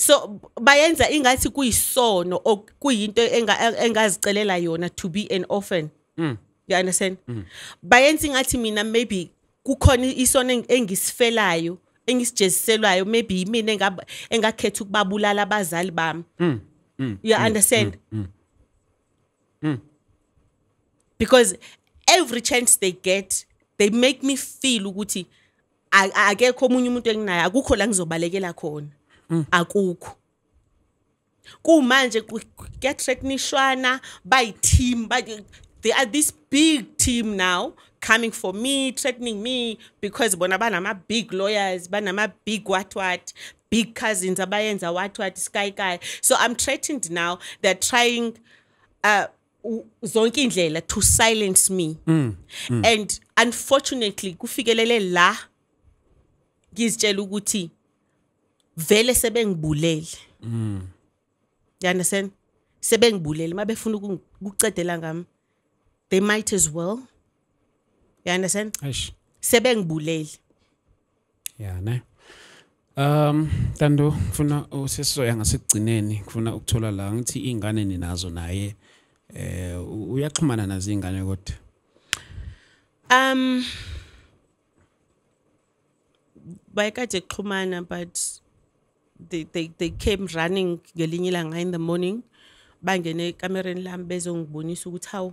so bayenza ingathi kuyisono or kuyinto enga- engazicelela yona to be an orphan. You understand? Bayenza ingathi mina maybe kukhona isono eng- engisifelayo engisijeziselwayo maybe yimina engab- engakhetha ukubabulala abazali bami. You understand? Because every chance they get they make me feel ukuthi a- akekho omunye umuntu enginayo akukho la ngizobalekela khona. Akukho. Kumanje kuyathreatenishwana bayi-team bayi- they are this big team now coming for me threatening me because bona banama-big lawyers banama-big what what big cousins abayenza what what sky guy so i'm threatened now they're trying uh zonke indlela to silence me. And unfortunately kufikelele la ngizitshela ukuthi vele sebengibulele you understand sebengibulele mabefuna ukucedela ngami they might as well you understand Eish. sebengibulele Yeah, ne. Um, Tando, ngifuna usesizoya ngasekugcineni, ngifuna ukuthola la ngithi ingane ninazo naye eh uyaxhumana nazo ingane kodwa. um bayekade kuxhumana but they, they, they came running ngelinye ilanga in the morning bangene ekamereni lami bezongibonisa ukuthi hawu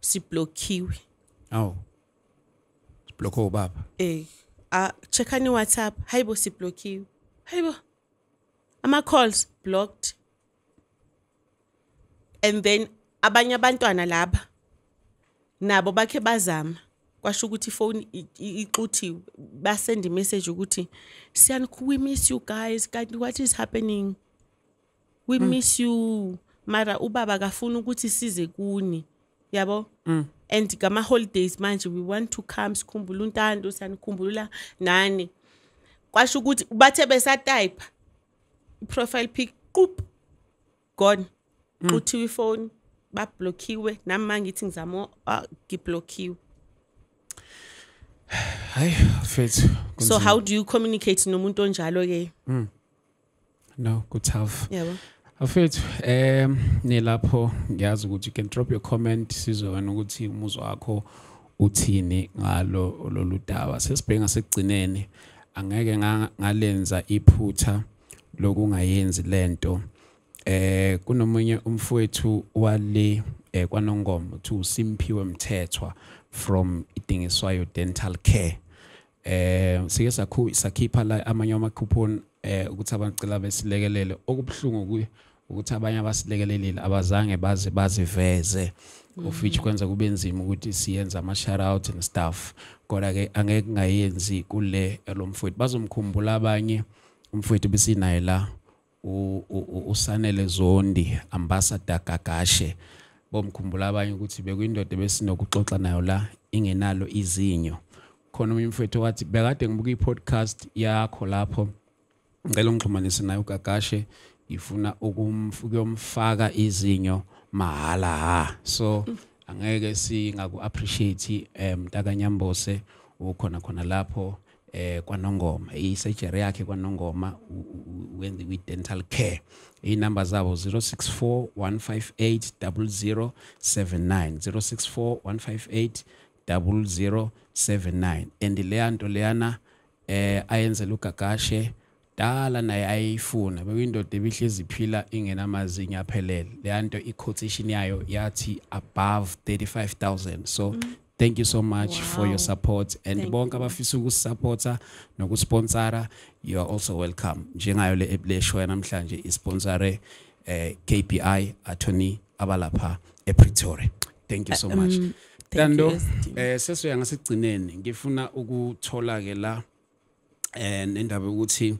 siblokhiwe Aw. Sibhlokho ubaba. eh ah checkani WhatsApp hayibo siblokhiwe hayibo ama calls blocked and then abanye abantwana laba nabo bakhe bazama kwasho ukuthi ifone i- i- ixuthiwe. Basend message ukuthi siyani we miss you guys. Kanti what is happening? We miss you. Mara ubaba kafuna ukuthi size kuni yabo? And ngama holidays manje we want to come sikhumbula untando siyanikhumbula nani. Kwasho ukuthi bathe besatype i-profile pic qup gone. Xuthiwe ifoni bablokhiwe nami mangithi ngizama ah, ngiblokhiwe Hayi, mfethu. so how do you communicate nomuntu onjalo ke no, good tough. yabo Afethu, em nilapho ngiyazi ukuthi you can drop your comment sizobona ukuthi umuzwa wakho uthini ngalo lolu daba. Sesibhenga sekugcineni angeke nga- ngalenza iphutha lokungayenzi lento. Eh kunomunye umfowethu wale eh kwanongoma uthi simphiwe Mthethwa from idingiswayo dental care. eh sike sakhipha la amanye amakhuphoni um eh ukuthi abantu cela besilekelele. Okubuhlungu ukuthi abanye abasilekelelile abazange baze baziveze. Of which kwenza kube nzima ukuthi siyenze ama shout out and stuff. Kodwa ke angeke kungayenzi kule lo mfowethu. Bazomkhumbula abanye umfowethu besinaye la u- u- u- usanele zondi ambassador gagashe bomkhumbula abanye ukuthi bekuyindoda besinokuxoxa nayo la ingenalo izinyo. Khona omunye umfowethu wathi bekade ngibuka i-podcast yakho lapho ngicela ungixhumanise naye ugagashe ngifuna ukuyomfaka izinyo mahala ha. So angeke singaku-appreciate um mntakanyambose ukhona khona lapho eh kwanongoma i-surgery yakhe kwanongoma u- u- wenza i-dental care. Iy'namba zabo 064 158 0079 064 158 0079 and leya nto leyana eh ayenzela ugagashe dala naye ayifuna bekuyindoda ebihlezi iphila ingenamazinyo aphelele leya nto i-quotation yayo yathi above 35000 so thank you so much for your support and bonke abafisa ukusupporta nokusponsora you are also welcome. Njengayo le le show namhlanje isponsore eh KPI attorney abalapha ePretoria. Thank you so much. Um, Tando eh sesoya ngasigcineni ngifuna ukuthola ke la eh nendaba ukuthi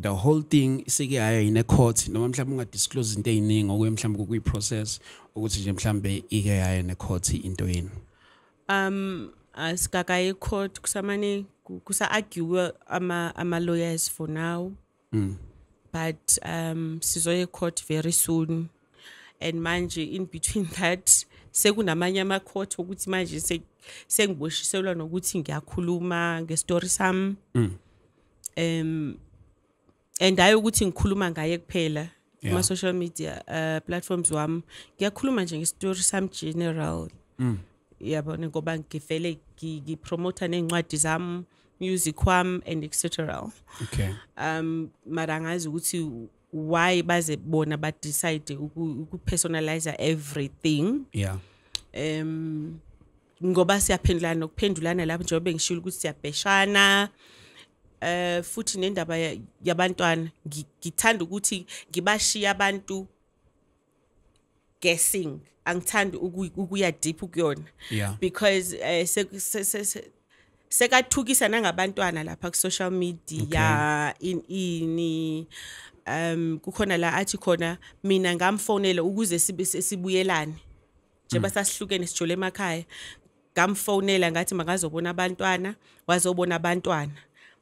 the whole thing isike yayo ine court noma mhlawumbe unga disclose into eziningi okuye mhlawumbe kuyi process ukuthi nje mhlawumbe ike yayo ne court into yini um asigagaye ecourt kusamane ku- kusa-argue ama, ama lawyers for now Mm. but um sizoya ecourt very soon and manje in between that sekunamanye ama-court ukuthi manje se- sengiboshiselwa nokuthi ngiyakhuluma ngestori sami Mm. um and hayi ukuthi ngikhuluma ngaye kuphela Yeah. kuma social media uh, platforms wami ngiyakhuluma nje ngestory sami general yabona ngoba ngivele ngi- ngipromota nencwadi zami music wami and etc okay. Um mara ngazi ukuthi why baze bona ba decide uku uku personalize everything. Yeah. Um ngoba siyaphendulana nokuphendulana lapho njengoba ngishilo ukuthi siyabheshana eh futhi nendaba ya- yabantwana ngi- ngithanda ukuthi ngibashiya abantu guessing. Angithandi uku- ukuya deep kuyona. Yeah. Because eh se- se- se- se- sekathukisa nangabantwana lapha ku social media in ini um kukhona la athi khona mina ngamfonela ukuze sibe sibuyelane njengoba sasihlukene sijole emakhaya ngamfonela ngathi makazobona abantwana wazobona abantwana.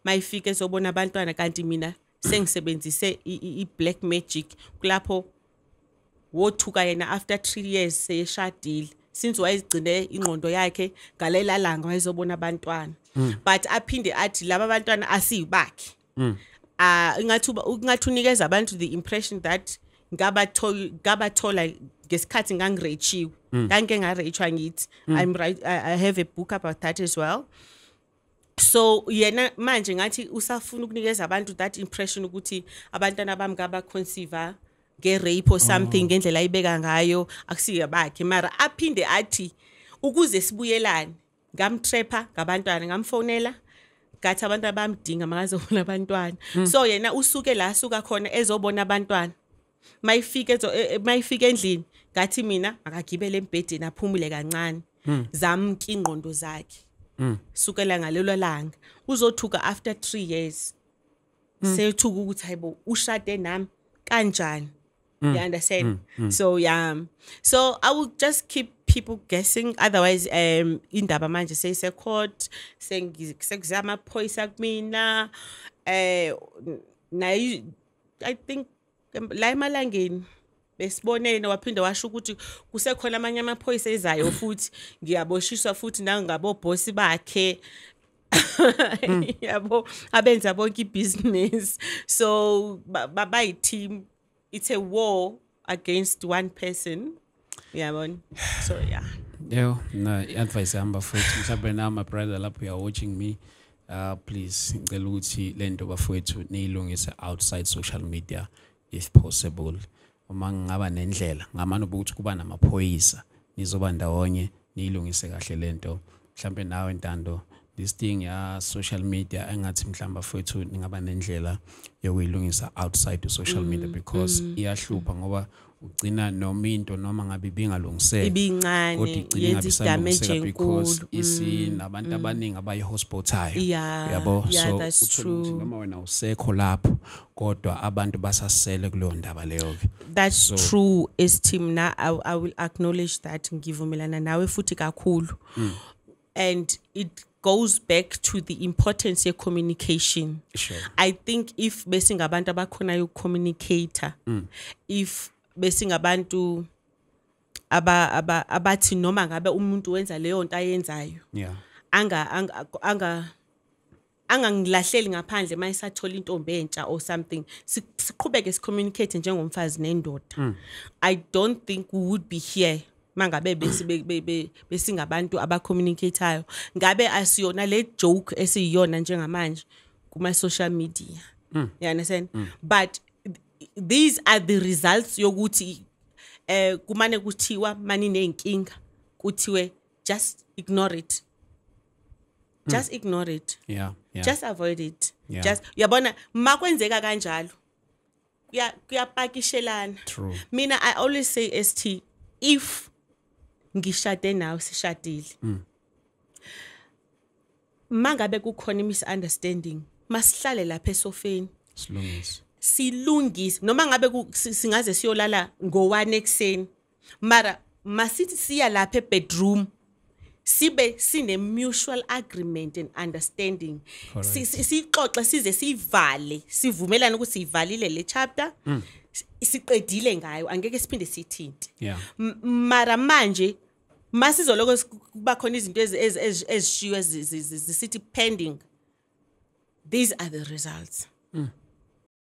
Mayifike ezobona abantwana kanti mina sengisebenzise i- i i- black magic kulapho wothuka yena after 3 years seyeshadile since wayezigcine ingqondo yakhe ngalela langa wayezobona abantwana. But aphinde athi laba bantwana asiyibakhe. Ah ingathi uba- ingathi unikeza abantu the impression that ngabathola ngesikhathi ngangirechiwe ngangike ngarechwa ngithi i'm right I, i have a book about that as well. So yena manje ngathi usafuna ukunikeza abantu that impression ukuthi abantwana bami ngaba conceive nge-rape or something ngendlela ayibeka ngayo akusiyo bakhe. Mara aphinde athi ukuze sibuyelane ngamtrapha ngabantwana ngamfonela ngathi abantwana bamdinga makazobona abantwana. So yena usuke la asuka khona ezobona abantwana. Mayifika ezo e- e- mayifika endlini ngathi mina akagibele embhedeni aphumule kancane. Zamki ingqondo zakhe. Sukela ngalelo langa uzothuka after 3 years. Sethuka ukuthi hayibo ushade nami kanjani? You understand so yeah so i will just keep people guessing otherwise um indaba manje seyise court sengikuze amaphoyisa kumina eh nayi i think em- la emalangeni besibonene waphinde washo ukuthi kusekhona amanye amaphoyisa ezayo futhi ngiyaboshiswa futhi nangabobhosi bakhe yabo abenza bonke ibhizinesi so ba- ba- bayi-team it's a war against one person. So yeah. Yo, na i-advice yami bafowethu mhlawumbe na my brother lapho you are watching me uh please ngicela ukuthi lento bafowethu niyilungise outside social media if possible. Uma ngingaba nendlela ngamane ukuthi kuba namaphoyisa nizoba ndawonye niyilungise kahle lento mhlawumbe nawe ntando this thing ya social media engathi mhlawumbe bafowethu ningaba nendlela yokuyilungisa outside social media because iyahlupha ngoba ugcina noma into noma ngabe ibingalungiseka ibincane kodwa igcine yenza ingabi idamage isalungiseka because enkulu isinabantu abaningi abayi-hospitayo Yeah, yabo? yeah, so true. noma wena usekho lapho kodwa abantu basasele kuleyo ndaba leyo-ke. That's So- true esteem na I, i will acknowledge that ngivumelana nawe futhi kakhulu. And it goes back to the importance ye communication. Sure. I think if besingabantu abakhonayo ukucommunicator if besingabantu aba aba abathi noma ngabe umuntu wenza leyo nto ayenzayo yeah. anga anga anga angangilahleli ngaphandle mayisathola intombi entsha or something Si- siqhubeke sicommunicate njengomfazi nendoda. I don't think we would be here mangabe besi- be- be- be- besingabantu abacommunicatayo ngabe asiyona le joke esiyiyona njengamanje kuma social media you understand? But th- these are the results yokuthi eh kumane kuthiwa mani nenkinga kuthiwe just ignore it. Just ignore it. Yeah yeah. Just avoid it. Yeah. just uyabona makwenzeka kanjalo kuya kuyapakishelana. True. mina i always say st if ngishade nawe sishadile. Mangabe kukhona misunderstanding masihlale lapha esofeni. Silungise. Silungise. Noma ngabe singaze siyolala ngo-1 ekuseni mara masithi siya lapha ebedroom sibe sine-mutual agreement and understanding. Si- si- siyixoxe size siyivale sivumelane ukuthi siyivalile le chapter. Siqedile ngayo angeke siphinde M- mara manje masizoloko kuba khona izinto ezi- ezi- ezi- ezishiywe zi- zi- zi- zisithi pending these are the results mm.